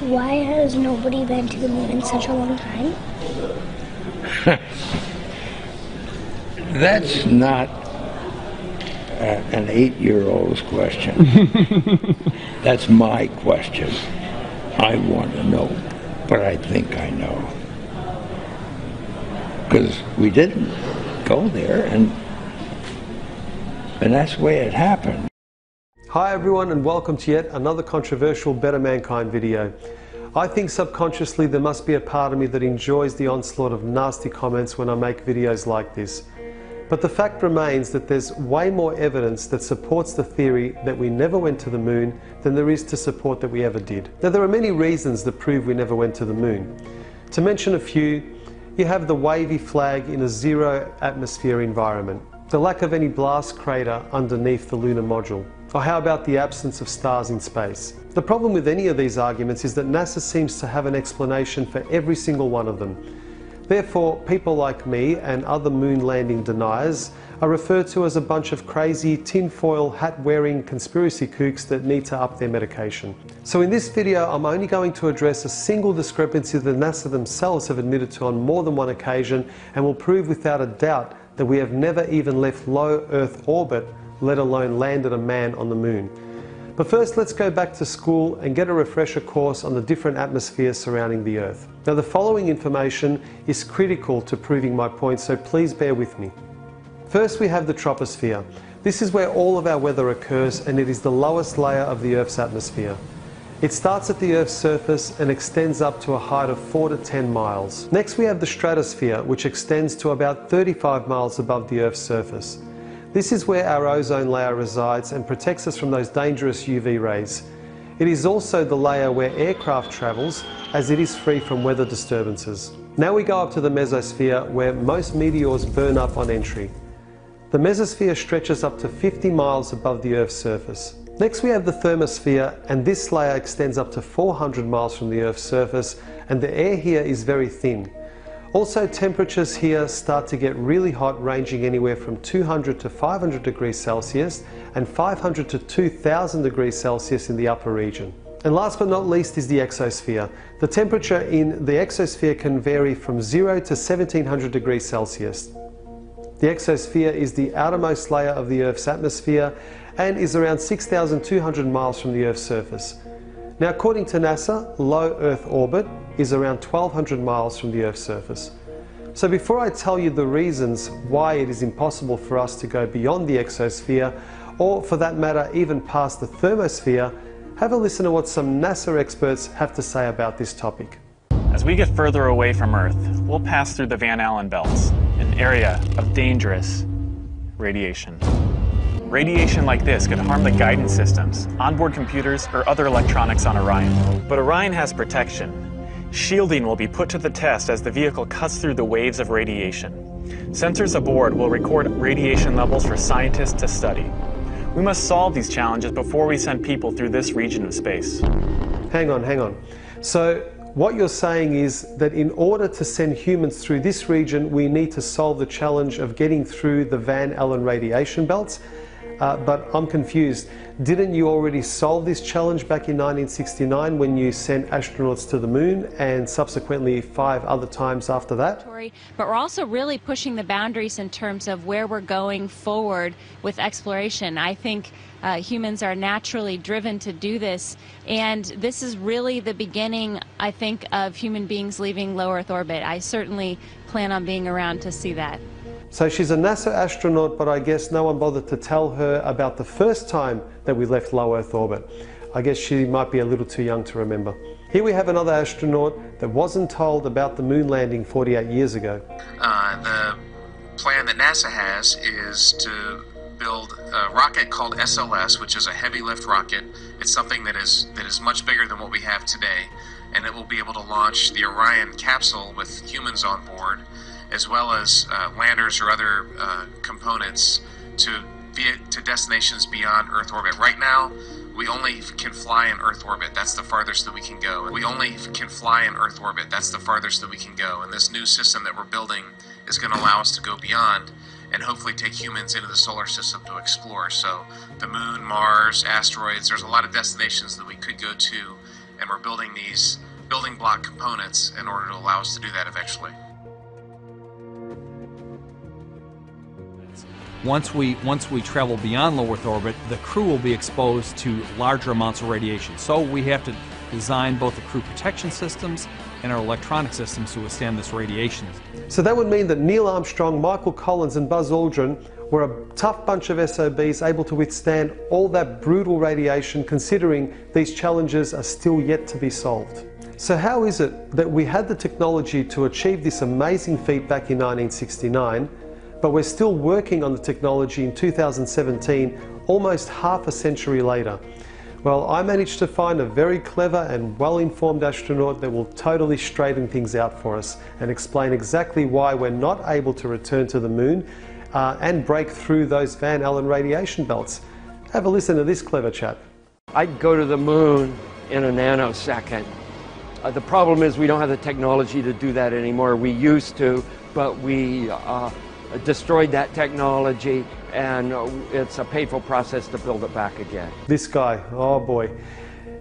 Why has nobody been to the moon in such a long time? That's not uh, an eight-year-old's question. That's my question. I want to know, but I think I know. Because we didn't go there, and and that's where it happened. Hi everyone and welcome to yet another controversial Better Mankind video. I think subconsciously there must be a part of me that enjoys the onslaught of nasty comments when I make videos like this. But the fact remains that there's way more evidence that supports the theory that we never went to the moon than there is to support that we ever did. Now there are many reasons that prove we never went to the moon. To mention a few, you have the wavy flag in a zero atmosphere environment, the lack of any blast crater underneath the lunar module, or how about the absence of stars in space? The problem with any of these arguments is that NASA seems to have an explanation for every single one of them. Therefore, people like me and other moon landing deniers are referred to as a bunch of crazy tinfoil hat wearing conspiracy kooks that need to up their medication. So in this video, I'm only going to address a single discrepancy that NASA themselves have admitted to on more than one occasion and will prove without a doubt that we have never even left low Earth orbit let alone landed a man on the moon. But first, let's go back to school and get a refresher course on the different atmospheres surrounding the Earth. Now, the following information is critical to proving my point, so please bear with me. First, we have the troposphere. This is where all of our weather occurs, and it is the lowest layer of the Earth's atmosphere. It starts at the Earth's surface and extends up to a height of 4 to 10 miles. Next, we have the stratosphere, which extends to about 35 miles above the Earth's surface. This is where our ozone layer resides and protects us from those dangerous UV rays. It is also the layer where aircraft travels as it is free from weather disturbances. Now we go up to the mesosphere where most meteors burn up on entry. The mesosphere stretches up to 50 miles above the Earth's surface. Next we have the thermosphere and this layer extends up to 400 miles from the Earth's surface and the air here is very thin. Also temperatures here start to get really hot ranging anywhere from 200 to 500 degrees Celsius and 500 to 2000 degrees Celsius in the upper region. And last but not least is the exosphere. The temperature in the exosphere can vary from 0 to 1700 degrees Celsius. The exosphere is the outermost layer of the Earth's atmosphere and is around 6,200 miles from the Earth's surface. Now according to NASA, low Earth orbit is around 1200 miles from the Earth's surface. So before I tell you the reasons why it is impossible for us to go beyond the exosphere, or for that matter even past the thermosphere, have a listen to what some NASA experts have to say about this topic. As we get further away from Earth, we'll pass through the Van Allen belts, an area of dangerous radiation. Radiation like this could harm the guidance systems, onboard computers, or other electronics on Orion. But Orion has protection. Shielding will be put to the test as the vehicle cuts through the waves of radiation. Sensors aboard will record radiation levels for scientists to study. We must solve these challenges before we send people through this region of space. Hang on, hang on. So what you're saying is that in order to send humans through this region, we need to solve the challenge of getting through the Van Allen radiation belts uh, but I'm confused. Didn't you already solve this challenge back in 1969 when you sent astronauts to the moon and subsequently five other times after that? But we're also really pushing the boundaries in terms of where we're going forward with exploration. I think uh, humans are naturally driven to do this, and this is really the beginning, I think, of human beings leaving low Earth orbit. I certainly plan on being around to see that. So she's a NASA astronaut, but I guess no one bothered to tell her about the first time that we left low Earth orbit. I guess she might be a little too young to remember. Here we have another astronaut that wasn't told about the moon landing 48 years ago. Uh, the plan that NASA has is to build a rocket called SLS, which is a heavy lift rocket. It's something that is that is much bigger than what we have today, and it will be able to launch the Orion capsule with humans on board as well as uh, landers or other uh, components to to destinations beyond Earth orbit. Right now, we only can fly in Earth orbit. That's the farthest that we can go. We only can fly in Earth orbit. That's the farthest that we can go. And this new system that we're building is going to allow us to go beyond and hopefully take humans into the solar system to explore. So, the moon, Mars, asteroids, there's a lot of destinations that we could go to, and we're building these building block components in order to allow us to do that eventually. Once we once we travel beyond low Earth orbit, the crew will be exposed to larger amounts of radiation. So we have to design both the crew protection systems and our electronic systems to withstand this radiation. So that would mean that Neil Armstrong, Michael Collins, and Buzz Aldrin were a tough bunch of SOBs able to withstand all that brutal radiation, considering these challenges are still yet to be solved. So, how is it that we had the technology to achieve this amazing feat back in 1969, but we're still working on the technology in 2017, almost half a century later? Well, I managed to find a very clever and well informed astronaut that will totally straighten things out for us and explain exactly why we're not able to return to the moon uh, and break through those Van Allen radiation belts. Have a listen to this clever chap. I'd go to the moon in a nanosecond. Uh, the problem is we don't have the technology to do that anymore. We used to, but we uh, destroyed that technology and it's a painful process to build it back again. This guy, oh boy.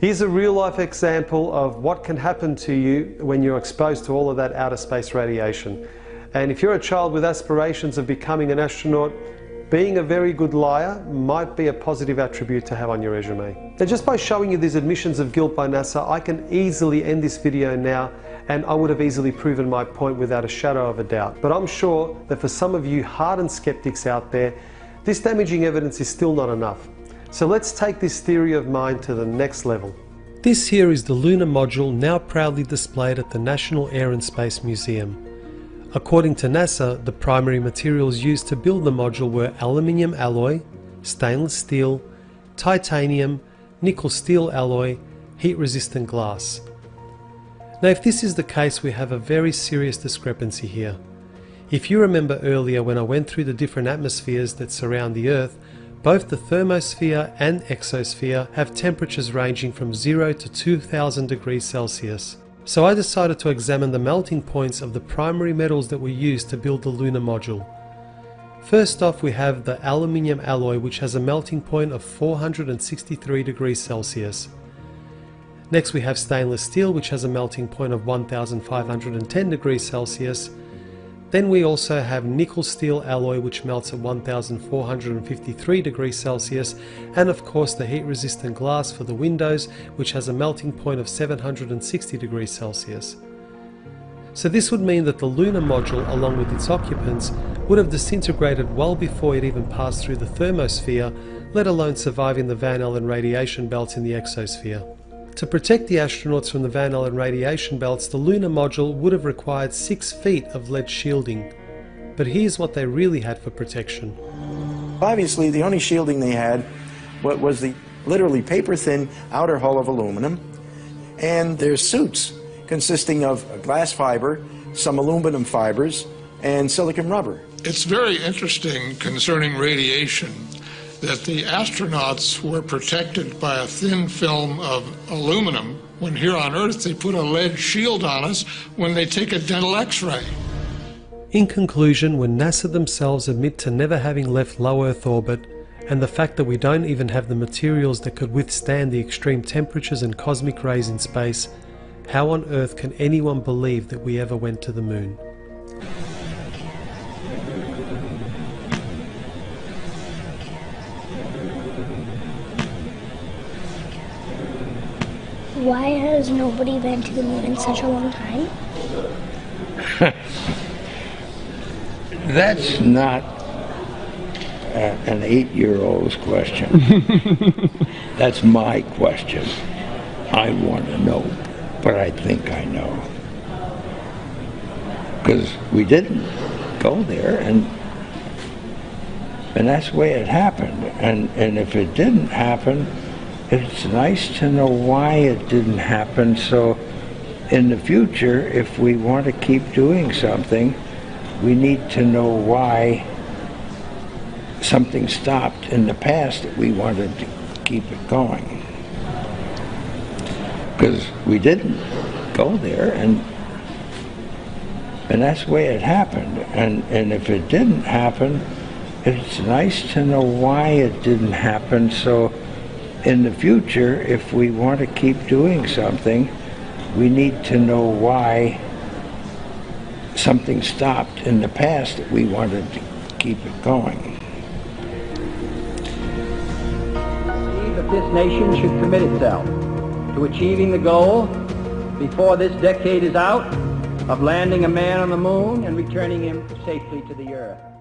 Here's a real life example of what can happen to you when you're exposed to all of that outer space radiation. And if you're a child with aspirations of becoming an astronaut, being a very good liar might be a positive attribute to have on your resume. Now just by showing you these admissions of guilt by NASA, I can easily end this video now and I would have easily proven my point without a shadow of a doubt. But I'm sure that for some of you hardened skeptics out there, this damaging evidence is still not enough. So let's take this theory of mine to the next level. This here is the lunar module now proudly displayed at the National Air and Space Museum. According to NASA, the primary materials used to build the module were aluminium alloy, stainless steel, titanium, nickel steel alloy, heat resistant glass. Now if this is the case we have a very serious discrepancy here. If you remember earlier when I went through the different atmospheres that surround the Earth, both the thermosphere and exosphere have temperatures ranging from 0 to 2000 degrees Celsius. So I decided to examine the melting points of the primary metals that were used to build the lunar module. First off we have the aluminium alloy which has a melting point of 463 degrees Celsius. Next we have stainless steel which has a melting point of 1510 degrees Celsius. Then we also have nickel steel alloy which melts at 1453 degrees Celsius and of course the heat resistant glass for the windows which has a melting point of 760 degrees Celsius. So this would mean that the lunar module along with its occupants would have disintegrated well before it even passed through the thermosphere, let alone surviving the Van Allen radiation belts in the exosphere. To protect the astronauts from the Van Allen radiation belts, the lunar module would have required 6 feet of lead shielding. But here's what they really had for protection. Obviously, the only shielding they had was the literally paper thin outer hull of aluminum and their suits consisting of glass fiber, some aluminum fibers, and silicon rubber. It's very interesting concerning radiation that the astronauts were protected by a thin film of aluminum when here on Earth they put a lead shield on us when they take a dental x ray. In conclusion, when NASA themselves admit to never having left low Earth orbit, and the fact that we don't even have the materials that could withstand the extreme temperatures and cosmic rays in space, how on earth can anyone believe that we ever went to the moon? Why has nobody been to the moon in such a long time? That's not uh, an eight year old's question. That's my question. I want to know, but I think I know. Because we didn't go there, and and that's the way it happened. And, and if it didn't happen, it's nice to know why it didn't happen so in the future if we want to keep doing something we need to know why something stopped in the past that we wanted to keep it going. Because we didn't go there and and that's the way it happened. And and if it didn't happen it's nice to know why it didn't happen so in the future, if we want to keep doing something, we need to know why something stopped in the past that we wanted to keep it going. that this nation should commit itself to achieving the goal before this decade is out of landing a man on the moon and returning him safely to the earth.